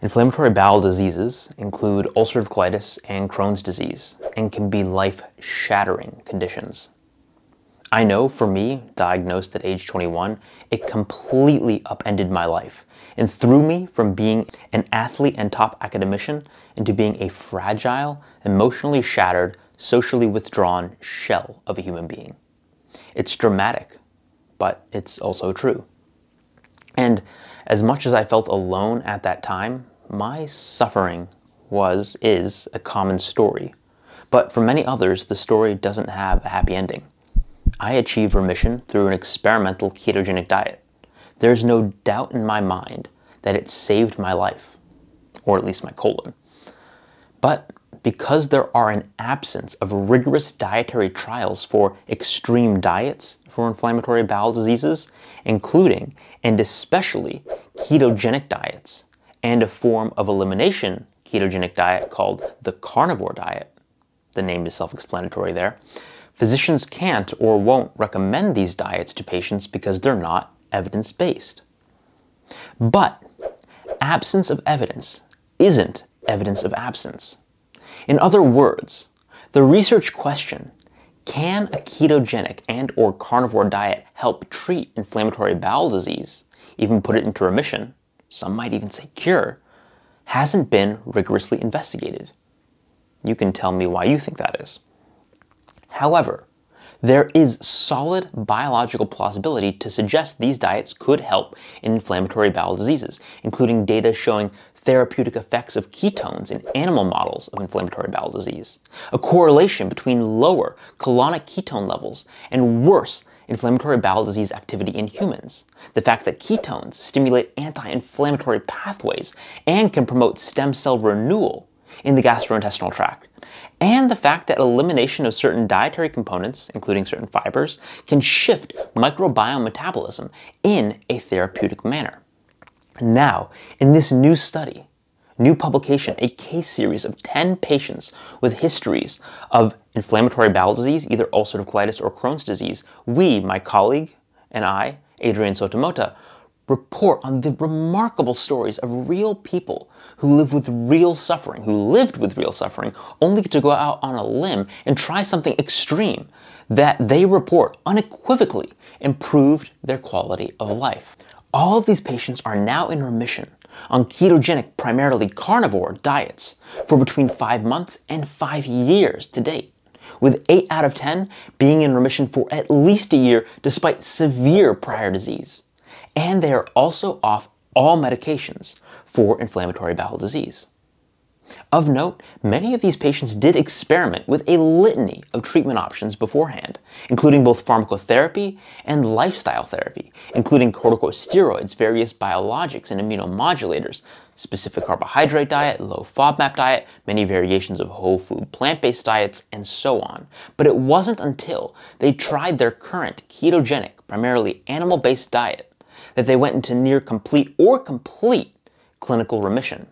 Inflammatory bowel diseases include ulcerative colitis and Crohn's disease and can be life shattering conditions. I know for me, diagnosed at age 21, it completely upended my life and threw me from being an athlete and top academician into being a fragile, emotionally shattered, socially withdrawn shell of a human being. It's dramatic, but it's also true. And as much as I felt alone at that time, my suffering was, is a common story. But for many others, the story doesn't have a happy ending. I achieved remission through an experimental ketogenic diet. There's no doubt in my mind that it saved my life, or at least my colon. But because there are an absence of rigorous dietary trials for extreme diets for inflammatory bowel diseases, including and especially ketogenic diets, and a form of elimination ketogenic diet called the carnivore diet, the name is self explanatory there, physicians can't or won't recommend these diets to patients because they're not evidence based. But absence of evidence isn't evidence of absence. In other words, the research question, can a ketogenic and or carnivore diet help treat inflammatory bowel disease, even put it into remission, some might even say cure, hasn't been rigorously investigated. You can tell me why you think that is. However, there is solid biological plausibility to suggest these diets could help in inflammatory bowel diseases, including data showing therapeutic effects of ketones in animal models of inflammatory bowel disease, a correlation between lower colonic ketone levels and worse inflammatory bowel disease activity in humans, the fact that ketones stimulate anti-inflammatory pathways and can promote stem cell renewal in the gastrointestinal tract, and the fact that elimination of certain dietary components, including certain fibers, can shift microbiome metabolism in a therapeutic manner. Now, in this new study, new publication, a case series of 10 patients with histories of inflammatory bowel disease, either ulcerative colitis or Crohn's disease, we, my colleague and I, Adrian Soto-Mota, report on the remarkable stories of real people who live with real suffering, who lived with real suffering, only to go out on a limb and try something extreme that they report unequivocally improved their quality of life. All of these patients are now in remission on ketogenic, primarily carnivore diets for between five months and five years to date, with eight out of 10 being in remission for at least a year despite severe prior disease and they are also off all medications for inflammatory bowel disease. Of note, many of these patients did experiment with a litany of treatment options beforehand, including both pharmacotherapy and lifestyle therapy, including corticosteroids, various biologics and immunomodulators, specific carbohydrate diet, low FODMAP diet, many variations of whole food plant-based diets, and so on. But it wasn't until they tried their current ketogenic, primarily animal-based diet that they went into near complete or complete clinical remission.